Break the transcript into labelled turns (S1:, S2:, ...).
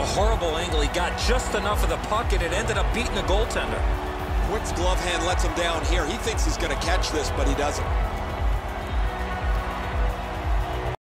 S1: A horrible angle. He got just enough of the puck, and it ended up beating the goaltender.
S2: Quick's glove hand lets him down here. He thinks he's going to catch this, but he doesn't.